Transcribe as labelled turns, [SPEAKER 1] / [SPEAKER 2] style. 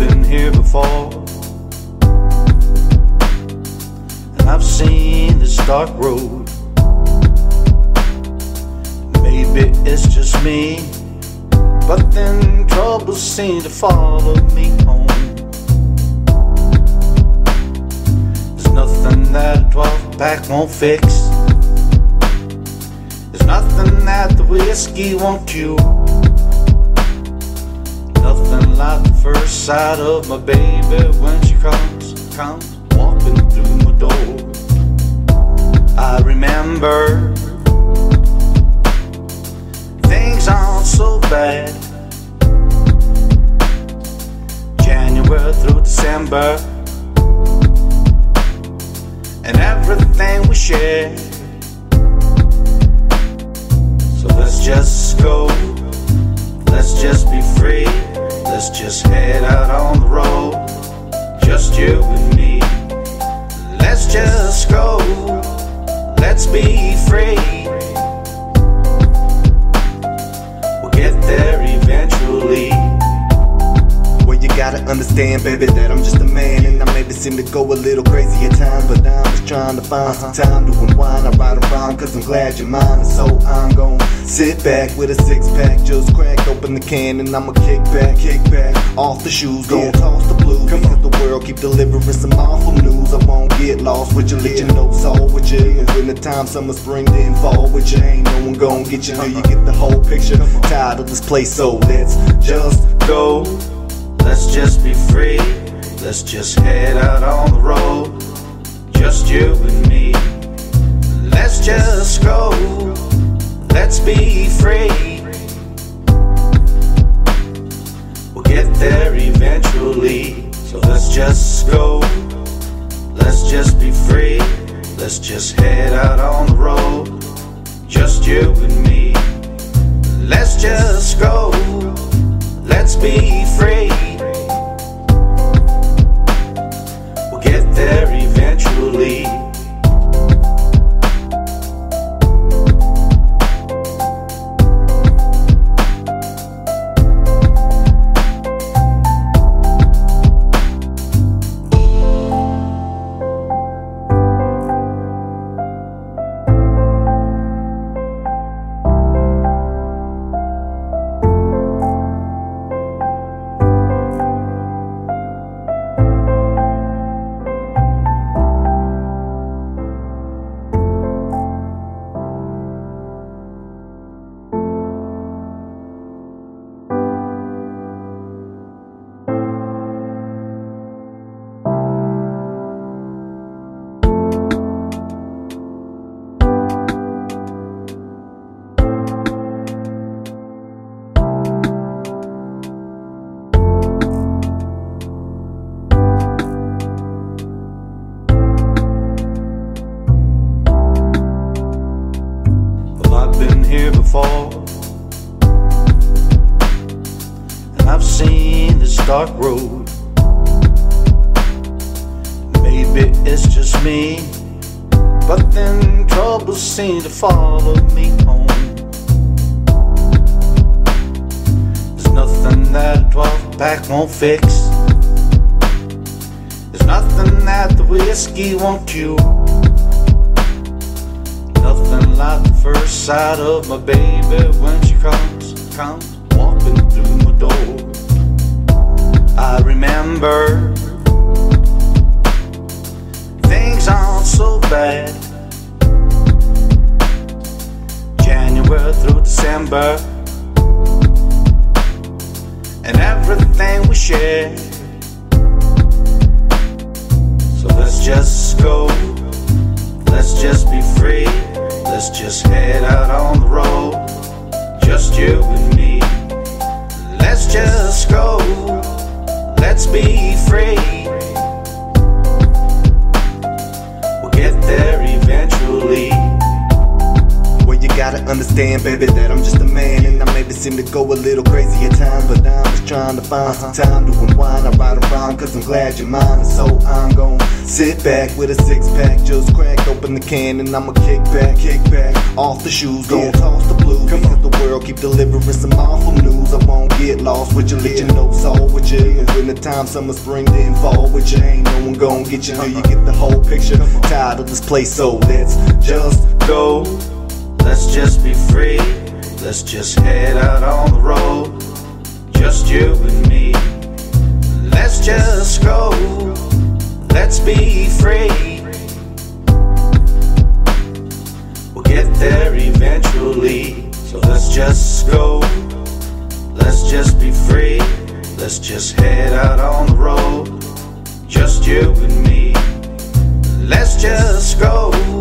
[SPEAKER 1] been here before. And I've seen this dark road. Maybe it's just me. But then troubles seem to follow me home. There's nothing that a 12 pack won't fix. There's nothing that the whiskey won't cure. Nothing like the first sight of my baby when she comes, comes walking through my door. I remember things aren't so bad. January through December, and everything we share. So let's just go, let's just be free, let's just head out on the road, just you and me. Let's just go, let's be free.
[SPEAKER 2] Gotta understand, baby, that I'm just a man. And I maybe seem to go a little crazy at times But I'm just trying to find some time to unwind. I ride around cause I'm glad you're mine. And so I'm gon' sit back with a six pack Just crack open the can and I'ma kick back, kick back Off the shoes, gon' toss the blues. Come Because the world keep delivering some awful news I won't get lost with you, let you know with you. And when the time, summer, spring, then fall with you Ain't no one gon' get you till you get the whole picture. Tired of this place, so let's just
[SPEAKER 1] go. Let's just be free. Let's just head out on the road. Just you and me. Let's just go. Let's be free. We'll get there eventually. So let's just go. Let's just be free. Let's just head out on the road. Just you and me. Let's just go. Let's be free. Dark road. Maybe it's just me, but then troubles seem to follow me home. There's nothing that a 12 pack won't fix. There's nothing that the whiskey won't cure. Nothing like the first sight of my baby when she comes, comes walking through my door. I remember things aren't so bad. January through December, and everything we share. So let's just go. Let's just be free. Let's just head out on the road. Just you and me. Let's just go. Let's be free. We'll get there eventually.
[SPEAKER 2] Well, you gotta understand, baby, that I'm just a man And I maybe seem to go a little crazy at times But I'm just trying to find some uh-huh. time to unwind. I ride around cause I'm glad you're mine And so I'm gon' sit back with a six pack Just crack open the can and I'ma kick back, kick back. Off the shoes, gon' toss the blues. Because the world keep delivering some awful news Lost with you, let you know it's all with you Winter time, summer, spring, then fall with you Ain't no one gon' get you, till you get the whole picture Tired of this place, so let's just
[SPEAKER 1] go. Let's just be free. Let's just head out on the road. Just you and me. Let's just go. Let's be free. We'll get there eventually. So let's just go. Let's just be free. Let's just head out on the road. Just you and me. Let's just go.